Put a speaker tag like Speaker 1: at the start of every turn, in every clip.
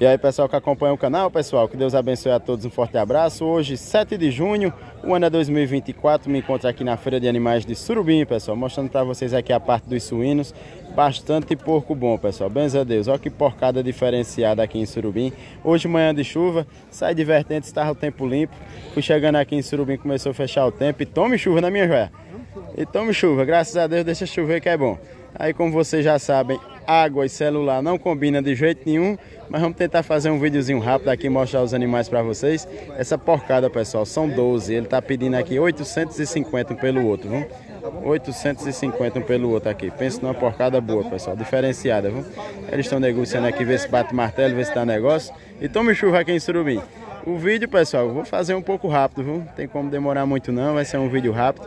Speaker 1: E aí pessoal que acompanha o canal, pessoal, que Deus abençoe a todos, um forte abraço. Hoje, 7 de junho, o ano é 2024, me encontro aqui na Feira de Animais de Surubim, pessoal, mostrando para vocês aqui a parte dos suínos, bastante porco bom, pessoal, benza a Deus, olha que porcada diferenciada aqui em Surubim. Hoje, manhã de chuva, sai de vertente, estava o tempo limpo, fui chegando aqui em Surubim, começou a fechar o tempo e tome chuva na minha joia. E tome chuva, graças a Deus, deixa chover que é bom. Aí, como vocês já sabem, água e celular não combina de jeito nenhum, mas vamos tentar fazer um videozinho rápido aqui mostrar os animais para vocês. Essa porcada, pessoal, são 12. Ele tá pedindo aqui 850 um pelo outro, viu? 850 um pelo outro aqui. Pensa numa porcada boa, pessoal, diferenciada, viu? Eles estão negociando aqui, ver se bate martelo, ver se dá negócio. E tome chuva aqui em Surubim. O vídeo, pessoal, vou fazer um pouco rápido, viu? Não tem como demorar muito não, vai ser um vídeo rápido.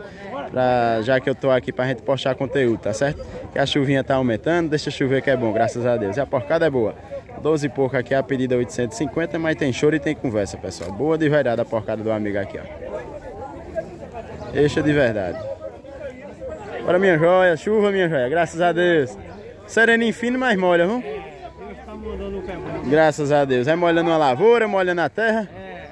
Speaker 1: Pra, já que eu tô aqui pra gente postar conteúdo, tá certo? Que a chuvinha tá aumentando, deixa chover que é bom, graças a Deus. E a porcada é boa. 12 e pouco aqui, a pedida é 850, mas tem choro e tem conversa, pessoal. Boa de verdade a porcada do amigo aqui, ó. Eixa de verdade. Bora, minha joia, chuva, minha joia, graças a Deus. Sereninho fino, mas molha, viu? Graças a Deus. É molhando uma lavoura, molhando a terra.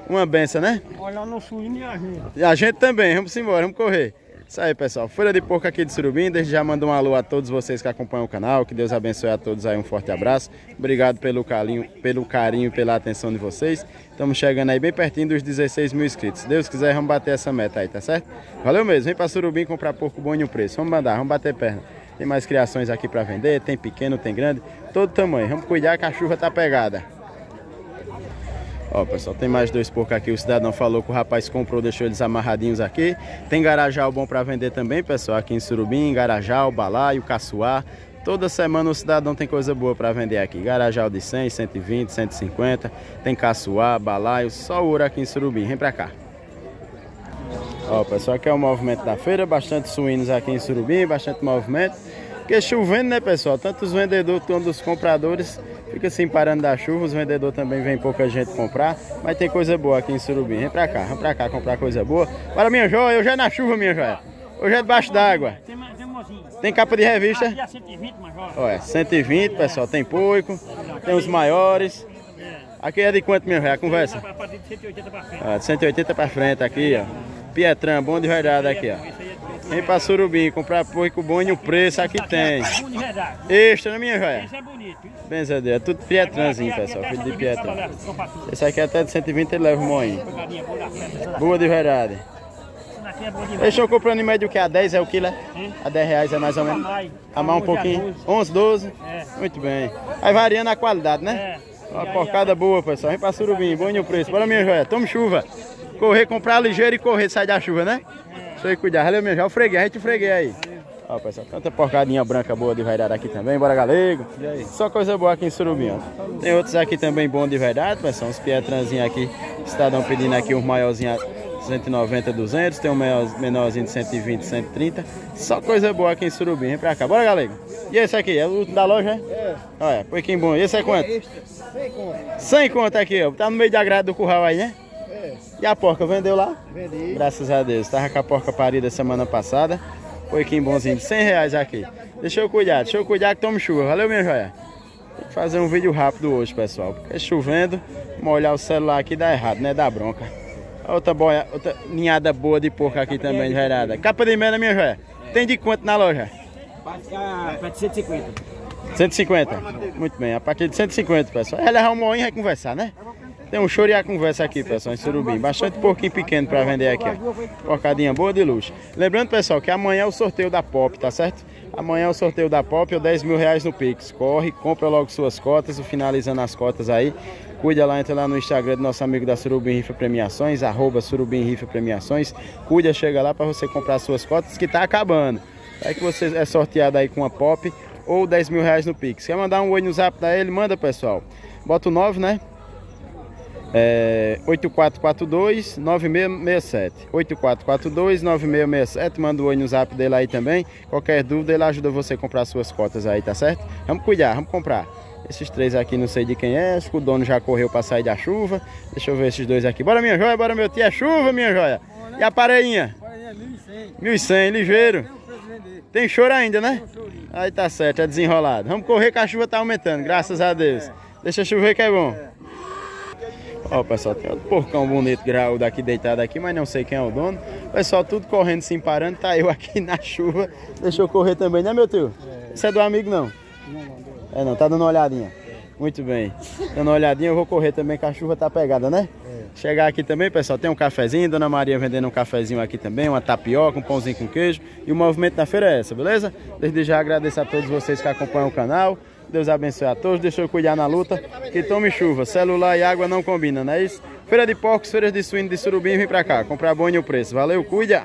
Speaker 1: Uma benção, né?
Speaker 2: Olhando o suíno e a gente.
Speaker 1: E a gente também, vamos embora, vamos correr. Isso aí, pessoal. Folha de porco aqui de Surubim. Desde já mando um alô a todos vocês que acompanham o canal. Que Deus abençoe a todos aí. Um forte abraço. Obrigado pelo carinho, pelo carinho, pela atenção de vocês. Estamos chegando aí bem pertinho dos 16 mil inscritos. Se Deus quiser, vamos bater essa meta aí, tá certo? Valeu mesmo. Vem para Surubim comprar porco bom e um preço. Vamos mandar, vamos bater perna. Tem mais criações aqui para vender. Tem pequeno, tem grande. Todo tamanho. Vamos cuidar que a chuva tá pegada. Ó, pessoal, tem mais dois porcos aqui. O cidadão falou que o rapaz comprou, deixou eles amarradinhos aqui. Tem garajal bom para vender também, pessoal, aqui em Surubim. Garajal, balaio, caçoar. Toda semana o cidadão tem coisa boa para vender aqui. Garajal de 100, 120, 150. Tem caçoar, balaio, só ouro aqui em Surubim. Vem pra cá. Ó, pessoal, aqui é o movimento da feira. Bastante suínos aqui em Surubim, bastante movimento. Porque chovendo, né, pessoal? Tanto os vendedores quanto os compradores fica assim parando da chuva. Os vendedores também vem pouca gente comprar. Mas tem coisa boa aqui em Surubim. Vem pra cá, vem pra cá comprar coisa boa. Para minha joia, hoje é na chuva, minha joia. Hoje é debaixo d'água.
Speaker 2: Tem, tem
Speaker 1: capa de revista?
Speaker 2: Aqui é 120, major.
Speaker 1: Olha, 120, pessoal. Tem poico, tem os maiores. Aqui é de quanto, minha joia? Conversa.
Speaker 2: De 180 pra frente.
Speaker 1: De 180 pra frente aqui, ó. Pietrão, bom de verdade aqui, ó. Vem pra Surubim, comprar porco bom e o preço aqui tem. Extra, né, minha joia?
Speaker 2: Esse é bonito.
Speaker 1: Benzadeira, é tudo
Speaker 2: aqui,
Speaker 1: pessoal, filho de
Speaker 2: tudo.
Speaker 1: Esse aqui é até de 120 ele leva o moinho.
Speaker 2: Pegadinha boa
Speaker 1: de verdade.
Speaker 2: é boa de
Speaker 1: Eles
Speaker 2: verdade.
Speaker 1: estão comprando em média o que? A 10 é o quilo, é?
Speaker 2: Hein?
Speaker 1: A 10 reais é mais ou menos? A mais um
Speaker 2: é
Speaker 1: pouquinho?
Speaker 2: 12.
Speaker 1: 11, 12?
Speaker 2: É.
Speaker 1: Muito bem. Aí variando a qualidade, né?
Speaker 2: É.
Speaker 1: Uma porcada boa, pessoal. Vem pra Surubim, bom o preço. Bora, minha joia. Tome chuva. Correr, comprar ligeiro e correr, sair da chuva, né? Deixa eu cuidar. Valeu, joia. Eu freguei, a gente freguei aí. Ó, pessoal, tanta porcadinha branca boa de verdade aqui também. Bora, galego. Só coisa boa aqui em Surubim, ó. Tem outros aqui também bom de verdade, pessoal. Uns pietranzinhos aqui. Cidadão pedindo aqui uns maiorzinhos a 190, 200. Tem um menor- menorzinho de 120, 130. Só coisa boa aqui em Surubim. Vem pra cá. Bora, galego. E esse aqui? É o último da loja, é? É. Olha, pouquinho bom. Esse é quanto? 100 conto aqui, ó. Tá no meio da grade do curral aí, né? E a porca vendeu lá?
Speaker 3: Vendi.
Speaker 1: Graças a Deus. Tava com a porca parida semana passada. Pouquinho bonzinho, de 100 reais aqui. Deixa eu cuidar, deixa eu cuidar que tome chuva. Valeu, minha joia. Tem que fazer um vídeo rápido hoje, pessoal. Porque chovendo, molhar o celular aqui dá errado, né? Dá bronca. Outra, boia, outra ninhada boa de porca aqui também, de verdade. Capa de merda, minha joia. Tem de quanto na loja?
Speaker 2: Ficar pra 150.
Speaker 1: 150? Muito bem, a partir de 150, pessoal. Ela é moinho e vai conversar, né? Tem um choro e a conversa aqui, pessoal, em Surubim. Bastante porquinho pequeno pra vender aqui, ó. Porcadinha boa de luxo. Lembrando, pessoal, que amanhã é o sorteio da Pop, tá certo? Amanhã é o sorteio da Pop, ou 10 mil reais no Pix. Corre, compra logo suas cotas, finalizando as cotas aí. Cuida lá, entra lá no Instagram do nosso amigo da Surubim Rifa Premiações, arroba Surubim Rifa Premiações. Cuida, chega lá para você comprar suas cotas, que tá acabando. Aí que você é sorteado aí com uma Pop ou 10 mil reais no Pix. Quer mandar um oi no zap da ele? Manda, pessoal. Bota o 9, né? É, 8442-9667. 8442-9667. Manda o oi no zap dele aí também. Qualquer dúvida, ele ajuda você a comprar suas cotas aí, tá certo? Vamos cuidar, vamos comprar. Esses três aqui não sei de quem é. O dono já correu para sair da chuva. Deixa eu ver esses dois aqui. Bora, minha joia, bora, meu tio. É chuva, minha joia. E a pareinha? 1100, ligeiro. Tem choro ainda, né? Aí tá certo, é desenrolado. Vamos correr que a chuva tá aumentando, graças a Deus. Deixa chover que é bom. Ó, pessoal, tem outro porcão bonito graúdo aqui deitado aqui, mas não sei quem é o dono. Pessoal, tudo correndo, se parando. Tá eu aqui na chuva. Deixa eu correr também, né, meu tio? Isso é do amigo, não? É não, tá dando uma olhadinha. Muito bem. Dando uma olhadinha, eu vou correr também, que a chuva tá pegada, né? Chegar aqui também, pessoal, tem um cafezinho, Dona Maria vendendo um cafezinho aqui também, uma tapioca, um pãozinho com queijo. E o movimento da feira é essa, beleza? Desde já agradeço a todos vocês que acompanham o canal. Deus abençoe a todos, deixa eu cuidar na luta. Que tome chuva, celular e água não combinam, não é isso? Feira de porcos, feiras de suíno de surubim, vem pra cá, comprar bom e o preço. Valeu, cuida!